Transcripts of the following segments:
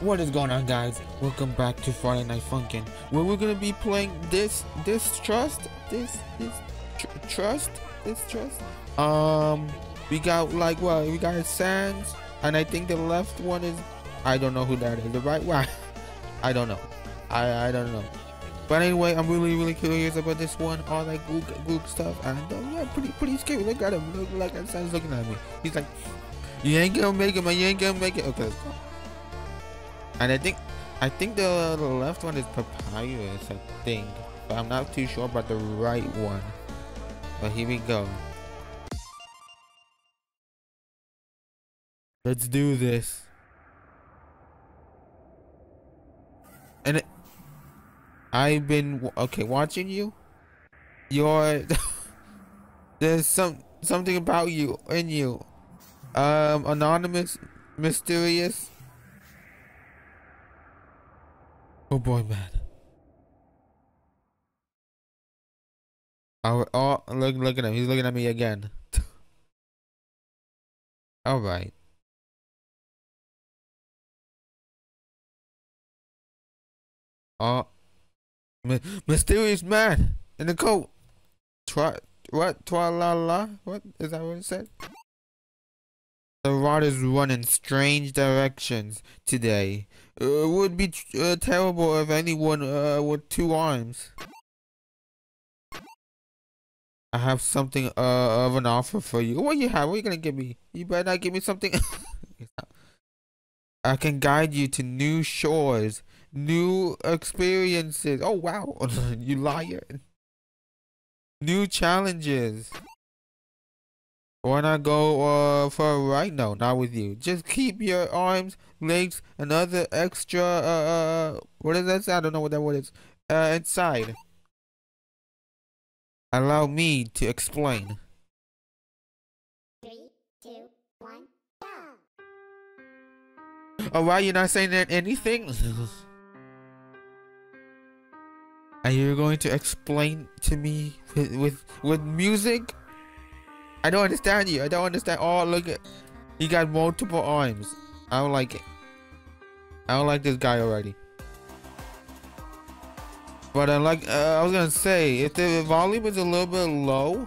What is going on guys? Welcome back to Friday Night Funkin' where we're gonna be playing this this trust this this tr trust Distrust? Um we got like what? We got Sans and I think the left one is I don't know who that is. The right one? I don't know. I I don't know. But anyway I'm really really curious about this one. All that gook gook stuff and uh, yeah pretty pretty scary. Look at him. Look like sounds looking at me. He's like you ain't gonna make it man. You ain't gonna make it. Okay and I think I think the, left one is papyrus, I think. But I'm not too sure about the right one. But here we go. Let's do this. And it, I've been okay watching you. You're there's some something about you in you. Um, anonymous, mysterious. Oh boy, man. Oh, oh look, look at him. He's looking at me again. All right. Oh, my, mysterious man in the coat. Try what? Twa la la. What is that? What it said? The rod is running strange directions today. Uh, it would be uh, terrible if anyone uh, with two arms. I have something uh, of an offer for you. What you have? What you gonna give me? You better not give me something. I can guide you to new shores, new experiences. Oh wow, you liar! New challenges. Why not go uh, for a ride? No, not with you. Just keep your arms, legs, and other extra, uh, uh, what is that? I don't know what that word is. Uh, inside. Allow me to explain. Three, two, one, go! Oh, why you not saying that anything? Are you going to explain to me with with, with music? I don't understand you. I don't understand. Oh, look at you got multiple arms. I don't like it. I don't like this guy already. But I like. Uh, I was gonna say if the volume is a little bit low.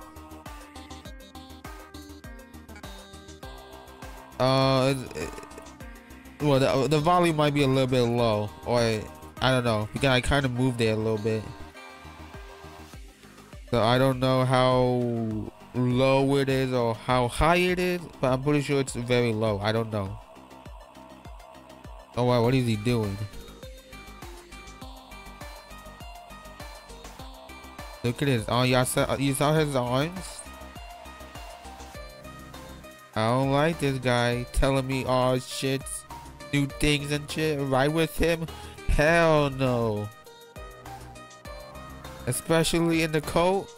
Uh, it, well, the, the volume might be a little bit low, or I don't know because I kind of moved it a little bit. So I don't know how low it is or how high it is, but I'm pretty sure it's very low. I don't know. Oh wow, what is he doing? Look at this. Oh, y'all saw, you saw his arms? I don't like this guy telling me all shit, new things and shit. Right with him? Hell no. Especially in the coat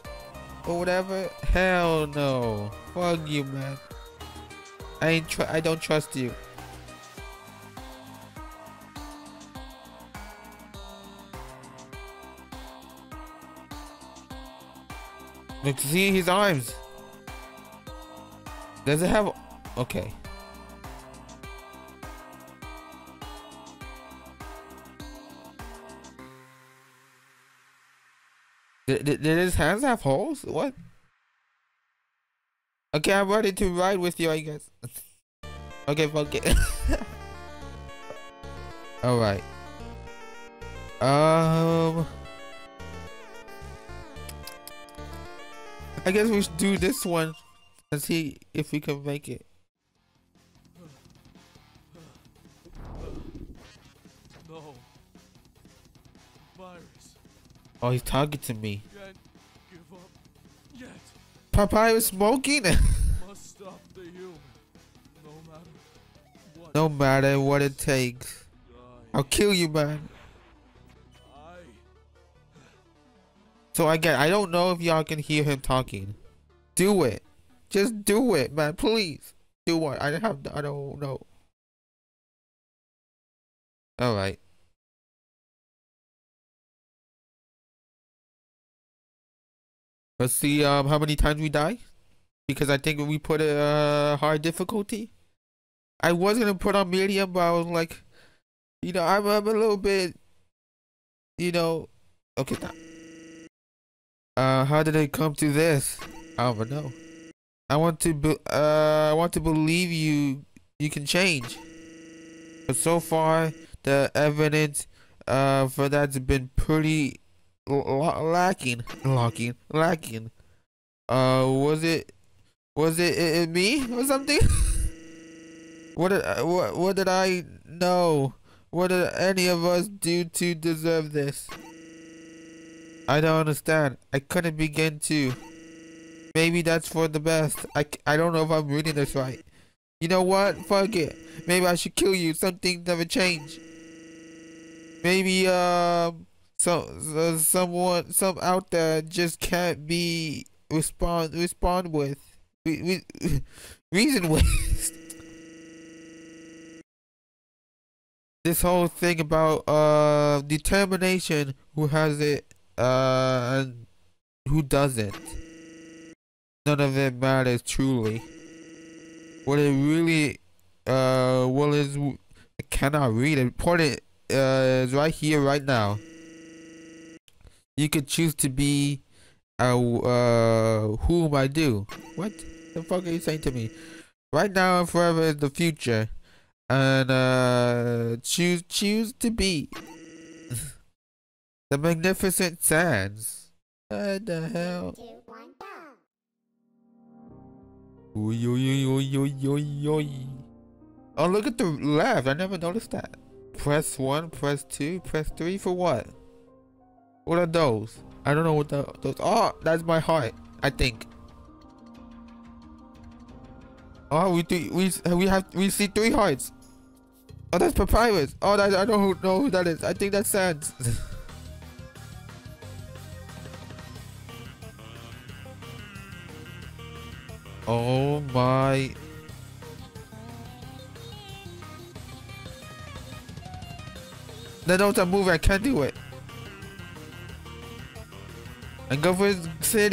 or whatever? Hell no. Fuck you, man. I ain't tr I don't trust you. Look, see his arms. Does it have? Okay. Did, did, his hands have holes? What? Okay, I'm ready to ride with you, I guess. okay, fuck it. Alright. Um... I guess we should do this one and see if we can make it. Oh, he's talking to me. Can't give up yet. Papaya is smoking. Must stop the human. No matter what. no matter what it takes. I'll kill you, man. So I get I don't know if y'all can hear him talking. Do it. Just do it, man. Please. Do what? I have I don't know. Alright. Let's see um how many times we die. Because I think we put a uh, hard difficulty. I was gonna put on medium, but I was like You know, I'm, I'm a little bit, you know, okay. Uh, how did it come to this? I don't know. I want to, be, uh, I want to believe you. You can change, but so far the evidence, uh, for that's been pretty lacking, lacking, lacking. Uh, was it, was it, it, it me or something? what did, I- what, what did I know? What did any of us do to deserve this? I don't understand. I couldn't begin to. Maybe that's for the best. I, I don't know if I'm reading this right. You know what? Fuck it. Maybe I should kill you. Some things never change. Maybe um, so, so someone, some out there just can't be respond respond with, we, we, reason with. this whole thing about uh determination who has it uh and who doesn't. None of it matters truly. What it really uh what is I cannot read it. Important uh is right here right now you could choose to be uh, uh whom I do? What the fuck are you saying to me? Right now and forever is the future. And uh choose choose to be. The magnificent Sans. What the hell? Two, one, go. Oy, oy, oy, oy, oy, oy. oh look at the left. I never noticed that. Press one press two press three for what what are those? I don't know what the, those oh that's my heart i think. Oh we do we we have we see three hearts. Oh that's papyrus. Oh that, i don't know who that is. I think that's Sans oh my. The notes are moving i can't do it and go for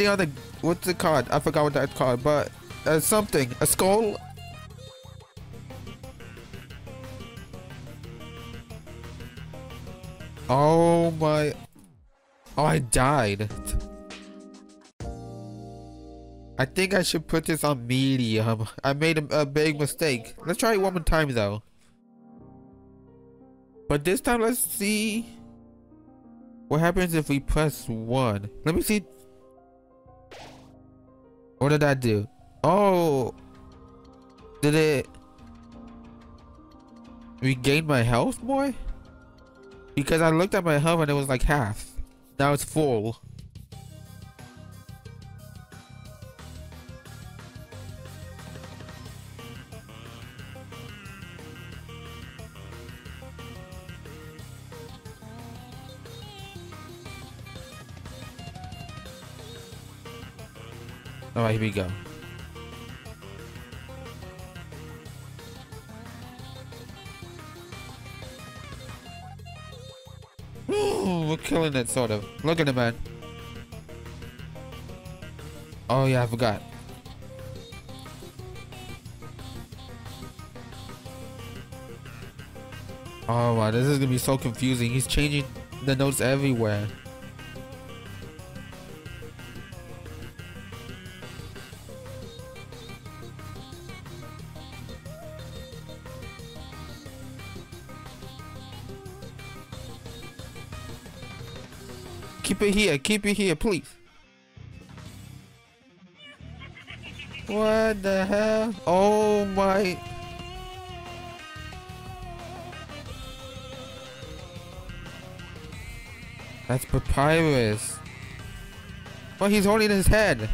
on the what's the card i forgot what that's called but uh, something. A skull? Oh my oh i died. I think i should put this on medium. I made a, a big mistake. Let's try it one more time though. But this time let's see what happens if we press one? Let me see. What did that do? Oh. Did it regain my health boy? because i looked at my health and it was like half. Now it's full all right here we go Ooh, we're killing it, sort of. Look at it, man. Oh yeah, I forgot. Oh wow, this is gonna be so confusing. He's changing the notes everywhere. Keep it here. Keep it here, please. What the hell? Oh my. That's papyrus. Well, he's holding his head.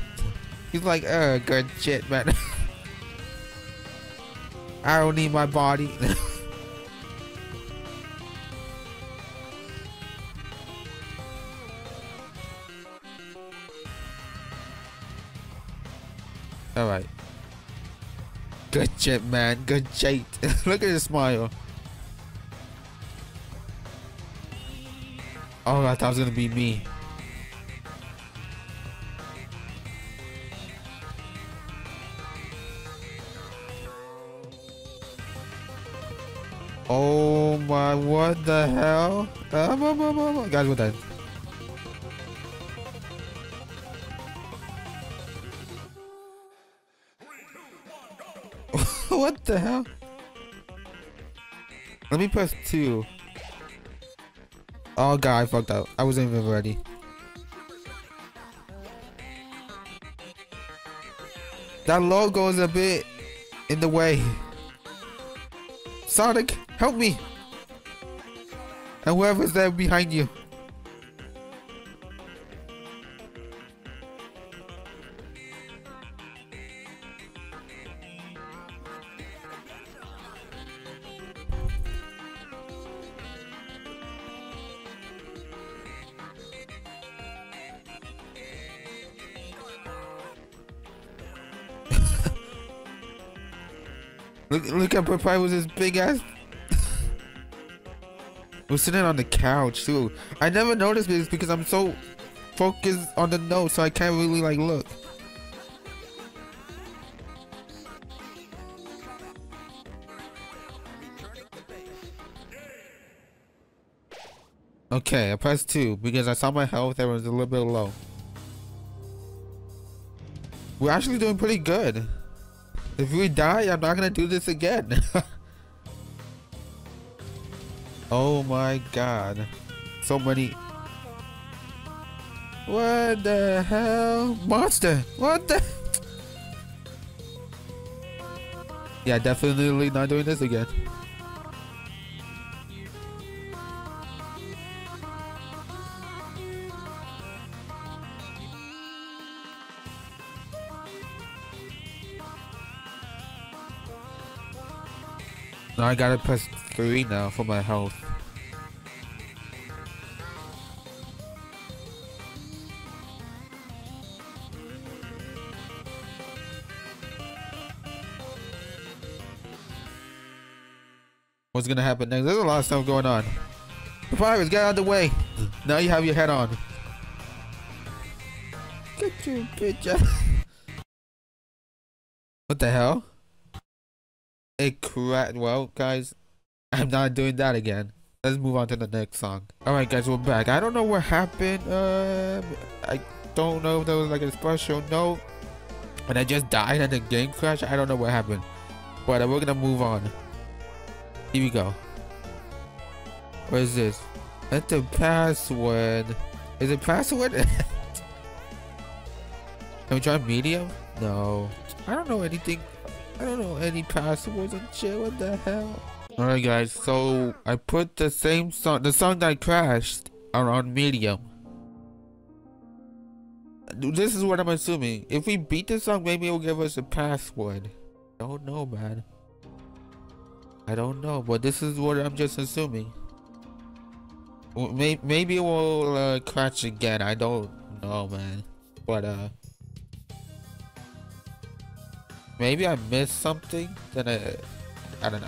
He's like, uh, good shit, man. I don't need my body. All right. Good shit, man. Good shit. Look at his smile. Oh, I thought it was gonna be me. Oh my, what the hell? Um, um, um, um, guys, we're done. What the hell? Let me press two. Oh god, I fucked up. I wasn't even ready. That logo is a bit in the way. Sonic, help me! And whoever's there behind you. Look, look at Popeye with his big ass. We're sitting on the couch too. I never noticed this because I'm so focused on the notes, so I can't really like look. Okay, I pressed two because I saw my health that was a little bit low. We're actually doing pretty good. If we die, I'm not gonna do this again. oh my god. So many. What the hell? Monster! What the? Yeah, definitely not doing this again. Now I gotta press 3 now for my health. What's gonna happen next? There's a lot of stuff going on. The pirates, get out of the way! Now you have your head on. Get your bitch. What the hell? It cracked. Well, guys, I'm not doing that again. Let's move on to the next song. Alright, guys, we're back. I don't know what happened. Uh, I don't know if there was like a special note. And I just died and the game crashed. I don't know what happened. But we're gonna move on. Here we go. What is this? That's the password. Is it password? Can we try medium? No. I don't know anything. I don't know any passwords and shit. What the hell? Alright guys, so I put the same song, the song that crashed around medium. This is what I'm assuming. If we beat the song, maybe it'll give us a password. I Don't know, man. I don't know, but this is what I'm just assuming. Maybe it will uh, crash again. I don't know, man. But uh, maybe I missed something. Then I, I don't know.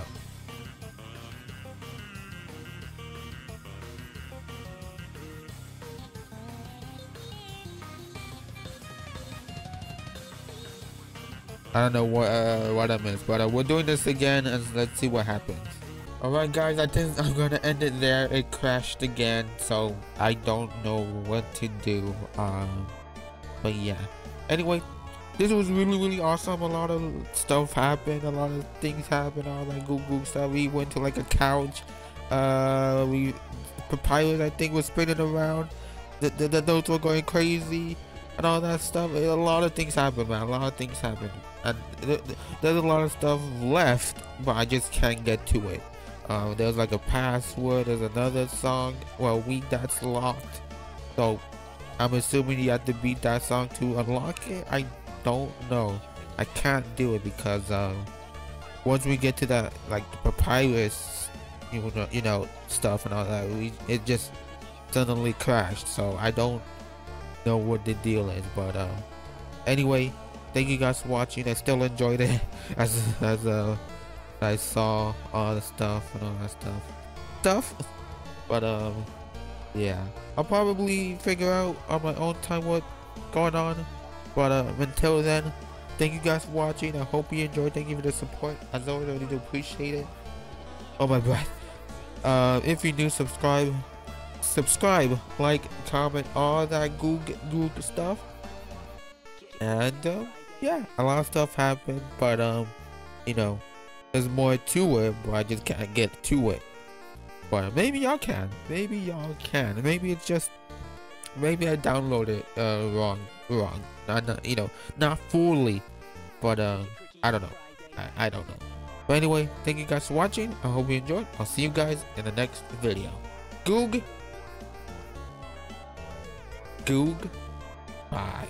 I don't know what uh, what I missed, but uh, we're doing this again, and let's see what happens. Alright guys, I think I'm gonna end it there. It crashed again, so I don't know what to do. Um, but yeah. Anyway, this was really really awesome. A lot of stuff happened. A lot of things happened. All that Google stuff. We went to like a couch. Uh, we Papyrus I think was spinning around. The the, the notes were going crazy and all that stuff. A lot of things happened, man. A lot of things happened, and th th there's a lot of stuff left, but I just can't get to it. Uh, there's like a password. There's another song. Well, we that's locked. So I'm assuming you have to beat that song to unlock it. I don't know. I can't do it because uh, once we get to that like the papyrus, you know, you know stuff and all that, we it just suddenly crashed. So I don't know what the deal is. But uh, anyway, thank you guys for watching. I still enjoyed it as as uh, I saw all the stuff and all that stuff. Stuff. But um, yeah, I'll probably figure out on my own time what going on. But uh, until then, thank you guys for watching. I hope you enjoyed. Thank you for the support. As always, I really do appreciate it. Oh my breath. Uh, if you do subscribe, subscribe, like, comment, all that Google Google stuff. And um, yeah, a lot of stuff happened, but um, you know, there's more to it, but I just can't get to it. But maybe y'all can. Maybe y'all can. Maybe it's just maybe I downloaded uh wrong, wrong. Not, not you know, not fully. But um, I don't know. I, I don't know. But anyway, thank you guys for watching. I hope you enjoyed. I'll see you guys in the next video. Goog. Goog. Bye.